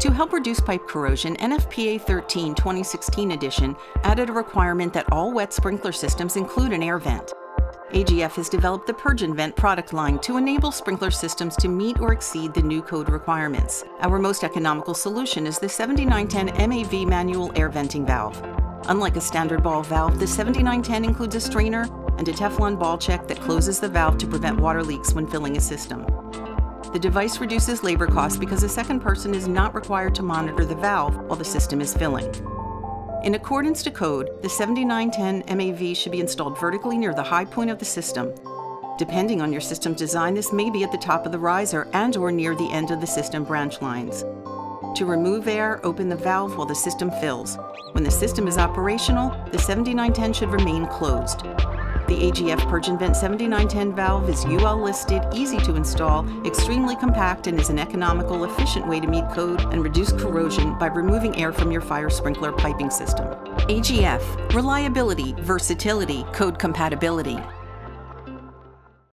To help reduce pipe corrosion, NFPA 13 2016 edition added a requirement that all wet sprinkler systems include an air vent. AGF has developed the PURGEnVENT product line to enable sprinkler systems to meet or exceed the new code requirements. Our most economical solution is the 7910 MAV manual air venting valve. Unlike a standard ball valve, the 7910 includes a strainer and a Teflon ball check that closes the valve to prevent water leaks when filling a system. The device reduces labor costs because a second person is not required to monitor the valve while the system is filling. In accordance to code, the 7910 MAV should be installed vertically near the high point of the system. Depending on your system design, this may be at the top of the riser and or near the end of the system branch lines. To remove air, open the valve while the system fills. When the system is operational, the 7910 should remain closed. The AGF PURGEnVENT 7910 valve is UL listed, easy to install, extremely compact, and is an economical, efficient way to meet code and reduce corrosion by removing air from your fire sprinkler piping system. AGF, reliability, versatility, code compatibility.